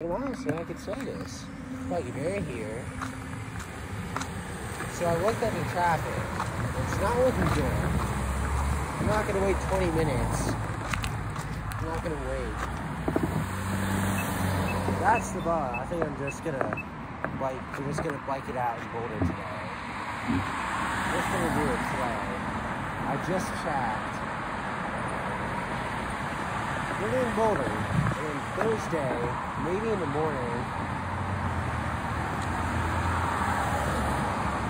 On, so I could say this. But you're here. So I looked at the traffic. It's not looking good. I'm not gonna wait 20 minutes. I'm not gonna wait. That's the bar. I think I'm just gonna bike. I'm just gonna bike it out in Boulder today. Just gonna do it today. I just checked. We're in Boulder. Thursday, maybe in the morning.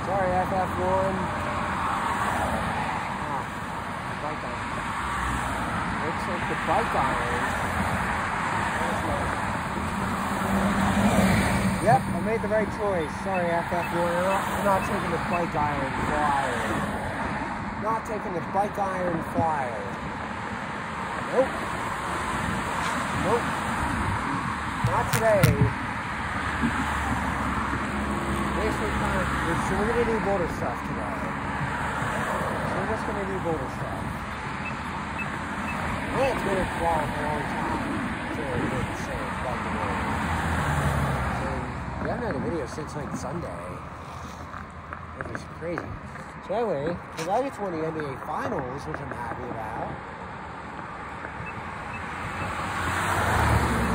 Sorry, FF1. Ah, Flatiron. Looks like the Flatiron. Yep, I made the right choice. Sorry, FF1. I'm not, I'm not taking the bike iron flyer. Not taking the bike iron flyer. Nope. Nope. Not today. Wasting time. So we're gonna do boulder stuff today. So we're just gonna do boulder stuff. I ain't been at Guam for a long time. So I didn't say it like way. And we haven't had a video since like Sunday. Which is crazy. So anyway, the Nuggets won the NBA Finals, which I'm happy about.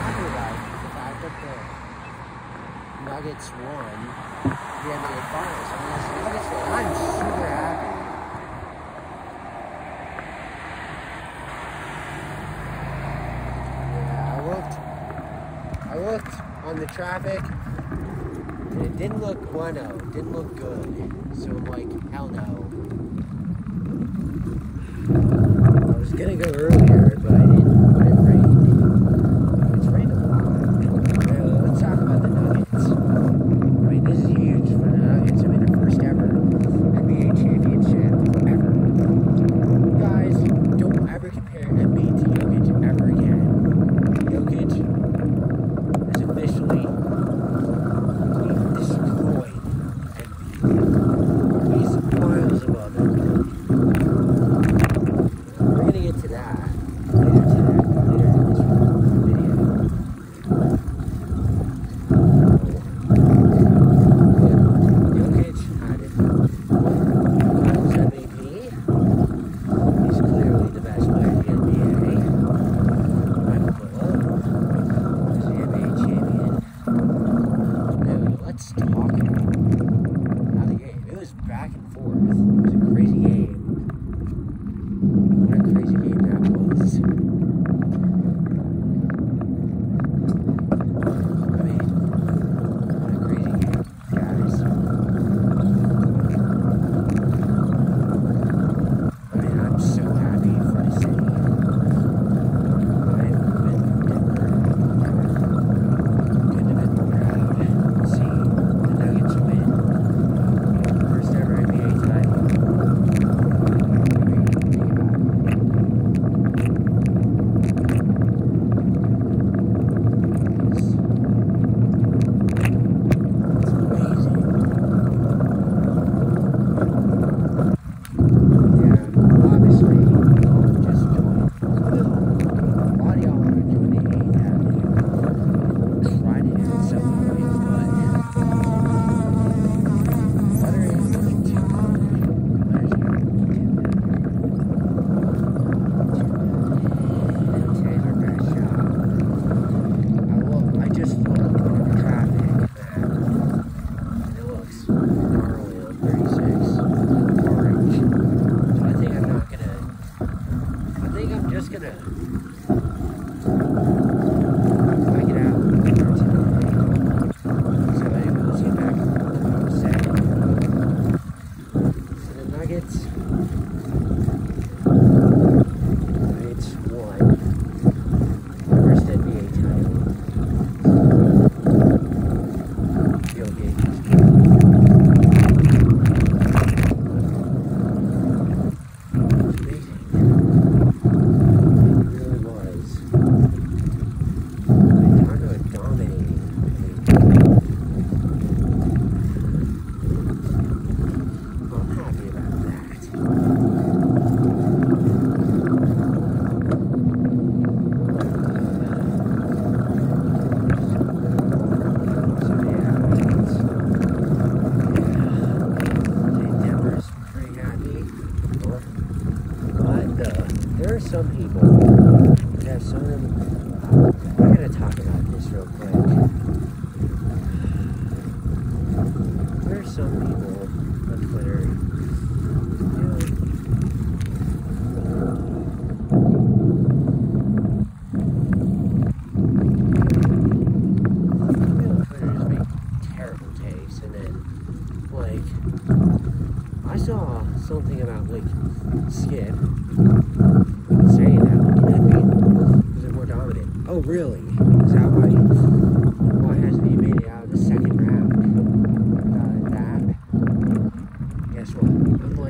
happy about the fact that the Nuggets won the NBA Finals. I mean, Nuggets I'm super happy. Yeah, I looked. I looked on the traffic, and it didn't look bueno. Didn't look good. So I'm like, hell no. I was gonna go earlier, I'm gonna talk about this real quick.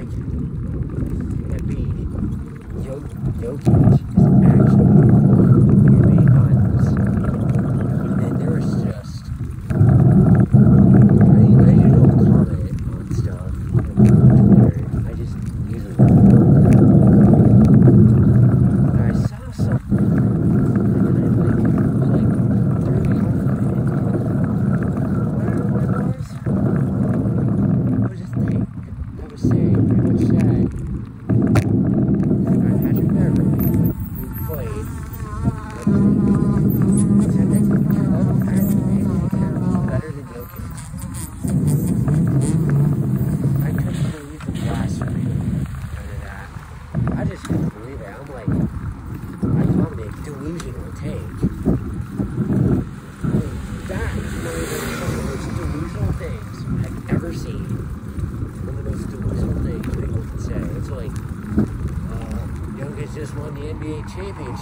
like that being Jokic.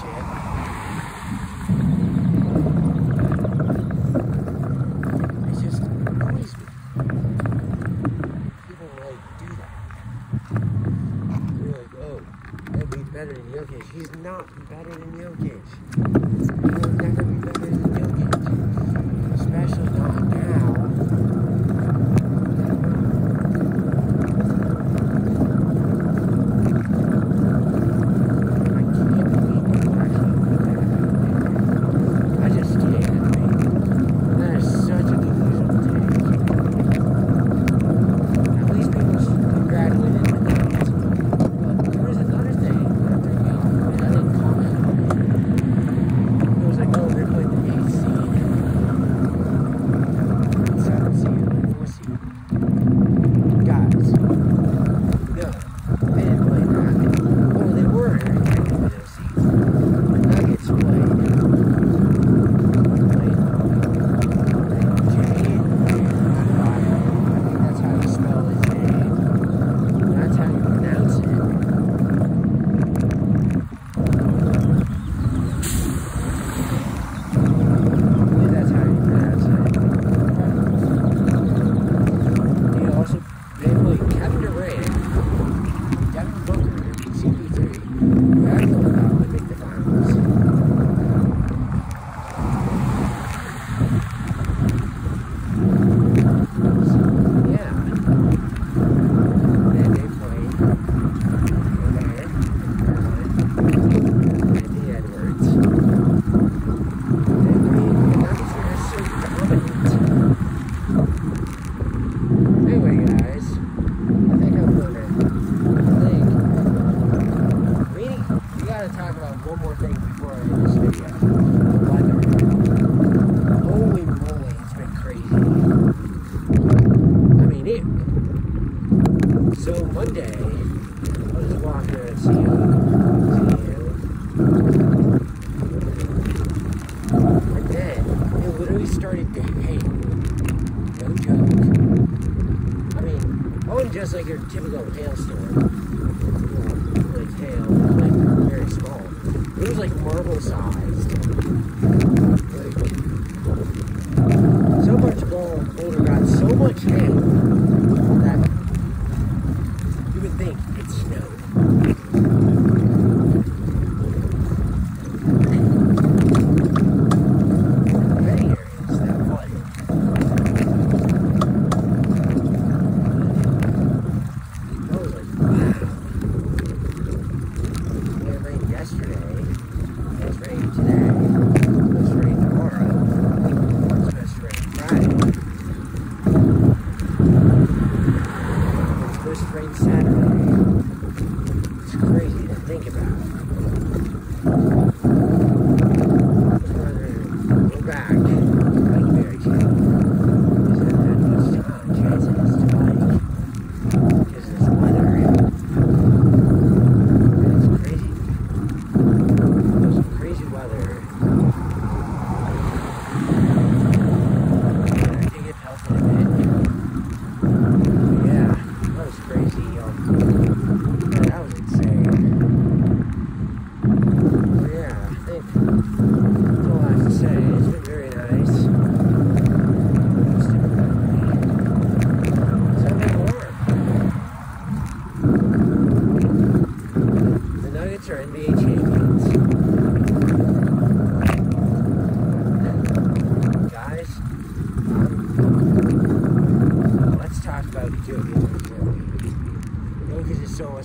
shit. It just annoys me. People really do that. You're like, oh, that beats better than Jokic. He's not better than Jokic. just like your typical hail storm. Like hail, like very small. It was like marble sized.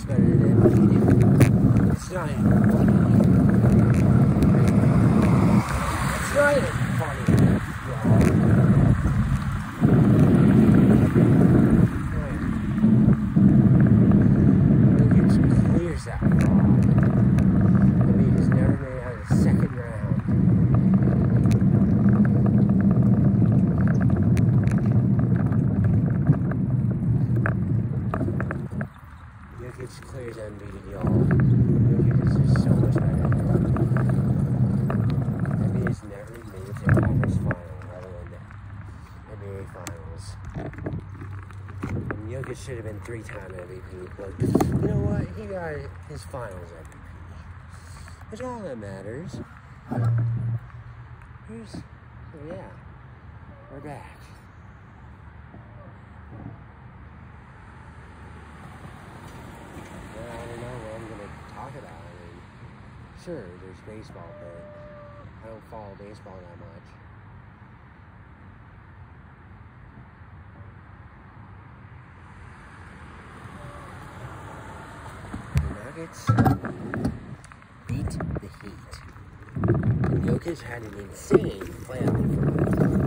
个人的不一定是这样的 is NVDDR. Looking is so much better. NBA has never made it to their conference final rather than NBA finals. And Jokic should have been three-time MVP, but you know what? He got his finals MVP. That's all that matters. Here's, so yeah, we're back. sure, there's baseball, but I don't follow baseball that much. The Nuggets beat the Heat. Jokic had an insane playoff performance.